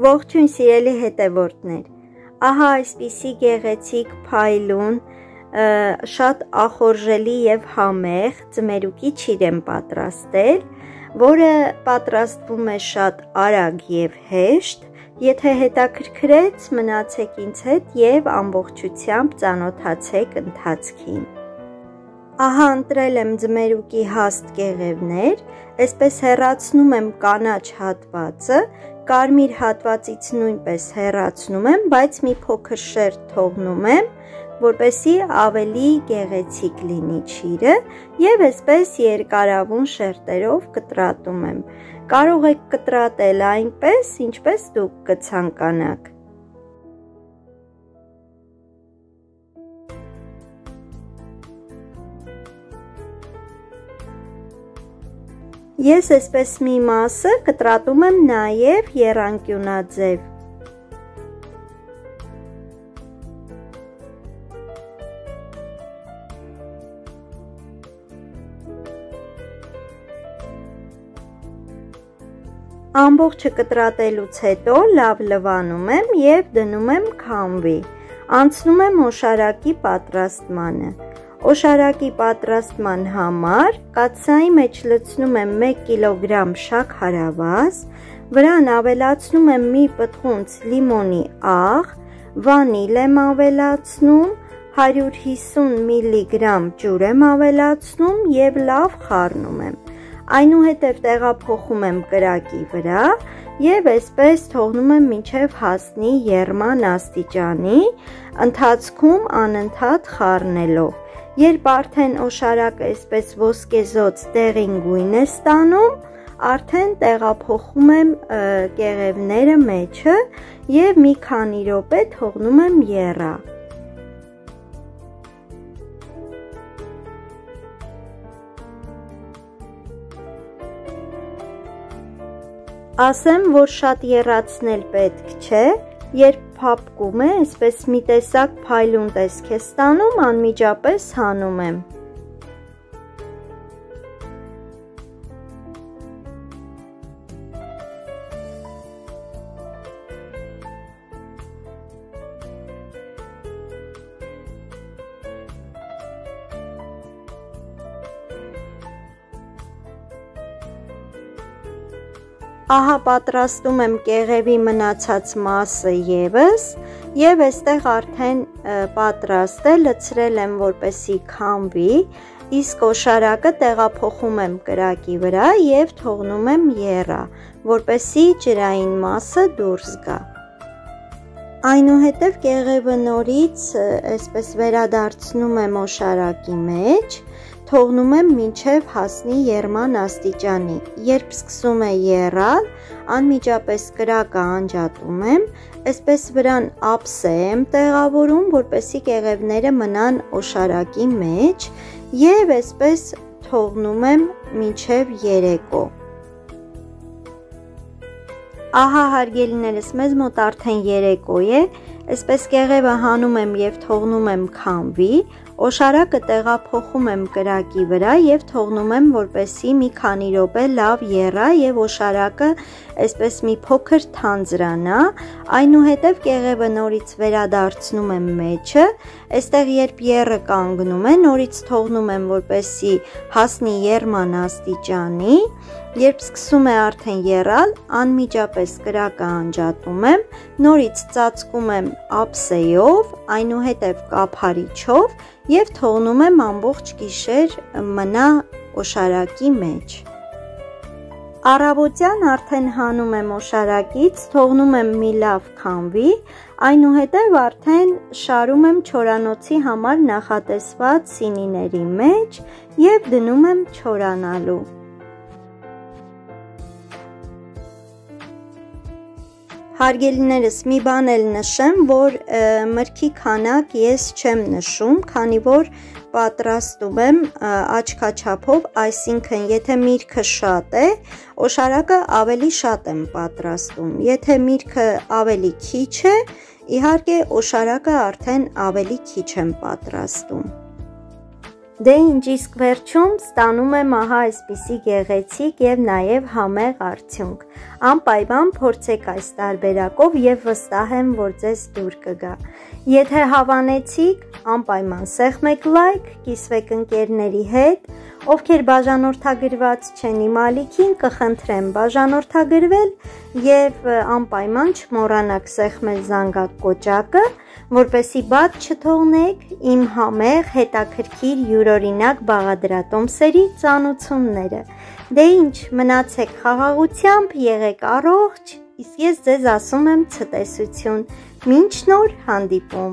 Ողջույն սիրելի հետևորդներ։ Ահա այսպիսի գեղեցիկ փայլուն, շատ ախորժելի եւ համեղ ծմերուկի ճիր եմ պատրաստել, որը պատրաստվում է շատ արագ եւ հեշտ։ Եթե հետաքրքրեց, մնացեք ինձ հետ եւ ամբողջությամբ ծանոթացեք ընթացքին։ Ահա ընտրել եմ ձմերուկի հաստ կեղևներ, այսպես հեռացնում եմ կանաչ հատվածը, կարմիր հատվածից նույնպես հեռացնում եմ, բայց մի փոքր շերտ թողնում եմ, որպեսի ավելի գեղեցիկ լինի ճիրը եւ այսպես երկարավուն շերտերով կտրատում եմ։ Կարող եք կտրատել այնպես, ինչպես դուք կցանկանաք։ Ես այսպես մի մասը կտրատում եմ նաև երանկյունաձև։ Ամբողջը կտրատելուց հետո լավ լվանում եմ եւ դնում եմ քամվի։ Անցնում եմ օշարակի պատրաստմանը։ Օշարակի պատրաստման համար կաթսայի մեջ լցնում եմ 1 կիլոգրամ շաքարավազ, վրան ավելացնում եմ մի պտղունց լիմոնի աղ, վանիլ եմ ավելացնում, 150 միլիգրամ ջուր եմ ավելացնում եւ լավ խառնում եմ։ Այնուհետև տեղափոխում եմ կրակի վրա եւ այսպես թողնում եմ մինչև հասնի եռման աստիճանի, ընթացքում անընդհատ խառնելով Երբ արդեն օշարակը այսպես ոսկեզոծ դեղին գույն է ստանում, արդեն տեղափոխում եմ կեղևները մեջը եւ մի քանի րոպե թողնում եմ եռա։ Ասեմ, որ շատ եռացնել պետք չէ, երբ փափկում է, այսպես մի տեսակ փայլուն տեսք է ստանում, անմիջապես հանում եմ։ Ահա պատրաստում եմ կեղևի մնացած մասը եւս եւ այստեղ արդեն պատրաստ է լցրել եմ որպեսի քամվի իսկ օշարակը տեղափոխում եմ կրակի վրա եւ թողնում եմ եռա որպեսի ջրային մասը դուրս գա Այնուհետև կեղևը նորից այսպես վերադարձնում եմ օշարակի մեջ թողնում եմ մինչև հասնի եռման աստիճանի։ Երբ սկսում է եռալ, անմիջապես կրակը անջատում եմ, այսպես վրան ափսե եմ տեղավորում, որպեսի կեղևները մնան օշարակի մեջ եւ այսպես թողնում եմ մինչև երեկո։ Ահա հարգելիներս, մեզ մոտ արդեն երեկո է, այսպես կեղևը հանում եմ եւ թողնում եմ քամվի, Օշարակը տեղափոխում եմ կրակի վրա եւ թողնում եմ, որպեսի մի քանի րոպե լավ եռա եւ օշարակը այսպես մի փոքր թանձրանա, այնուհետև կեղևը նորից վերադարձնում եմ մեջը, այստեղ երբ եռը կանգնում է, նորից թողնում եմ, որպեսի հասնի եռման աստիճանի, Երբ սկսում է արդեն եռալ, անմիջապես կրակը անջատում եմ, նորից ծածկում եմ ափսեյով, այնուհետև կափարիչով եւ թողնում եմ ամբողջ գիշեր մնա օշարակի մեջ։ Առավոտյան արդեն հանում եմ օշարակից, թողնում եմ մի լավ քամվի, այնուհետև արդեն շարում եմ չորանոցի համար նախատեսված սինիների մեջ եւ դնում եմ չորանալու։ Հարգելիներս, մի բան էլ նշեմ, որ մրգի քանակ ես չեմ նշում, քանի որ պատրաստում եմ աչքաչափով, այսինքն եթե միրգը շատ է, օշարակը ավելի շատ եմ պատրաստում։ Եթե միրգը ավելի քիչ է, իհարկե օշարակը արդեն ավելի քիչ եմ պատրաստում։ Դե ինչ իսկ վերջում ստանում եմ ահա այսպիսի գեղեցիկ եւ նաեւ համեղ արդյունք։ Անպայման փորձեք այս տարբերակով եւ վստահ եմ, որ ձեզ դուր կգա։ Եթե հավանեցիք, անպայման սեղմեք լայք, կիսվեք ընկերների հետ, ովքեր բաժանորդագրված չեն իմ ալիքին, կխնդրեմ բաժանորդագրվել եւ անպայման չմոռանաք սեղմել զանգակ կոճակը որպեսի բաց չթողնեք իմ համեղ հետաքրքիր յուրօրինակ բաղադրատոմսերի ծանուցումները։ Դե ինչ, մնացեք խաղաղությամբ, եղեք առողջ, իսկ ես ձեզ ասում եմ ցտեսություն։ Մինչ նոր հանդիպում։